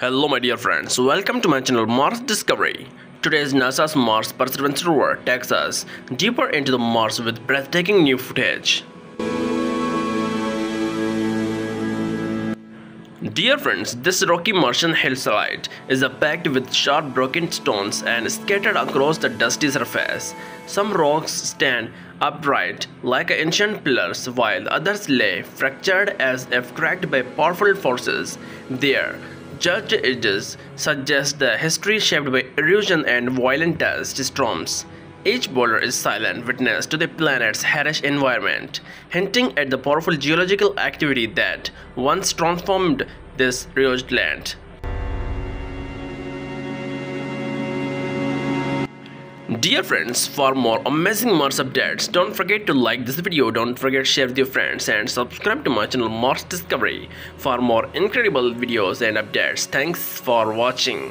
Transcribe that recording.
Hello my dear friends, welcome to my channel Mars Discovery. Today's NASA's Mars Perseverance rover takes us deeper into the Mars with breathtaking new footage. Dear friends, this rocky Martian hillside is packed with sharp broken stones and scattered across the dusty surface. Some rocks stand upright like ancient pillars while others lay fractured as if cracked by powerful forces. Their edges suggest the history shaped by erosion and violent dust storms. Each boulder is silent witness to the planet's harsh environment, hinting at the powerful geological activity that once transformed this ravaged land. Dear friends, for more amazing Mars updates, don't forget to like this video, don't forget to share with your friends and subscribe to my channel Mars Discovery for more incredible videos and updates. Thanks for watching.